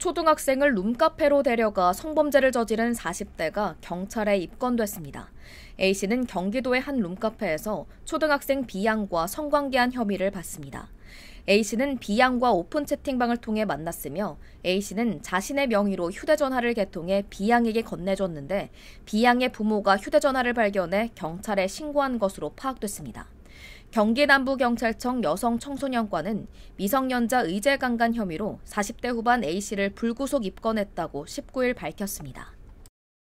초등학생을 룸카페로 데려가 성범죄를 저지른 40대가 경찰에 입건됐습니다. A씨는 경기도의 한 룸카페에서 초등학생 B양과 성관계한 혐의를 받습니다. A씨는 B양과 오픈 채팅방을 통해 만났으며 A씨는 자신의 명의로 휴대전화를 개통해 B양에게 건네줬는데 B양의 부모가 휴대전화를 발견해 경찰에 신고한 것으로 파악됐습니다. 경기 남부경찰청 여성청소년과는 미성년자 의제강간 혐의로 40대 후반 A씨를 불구속 입건했다고 19일 밝혔습니다.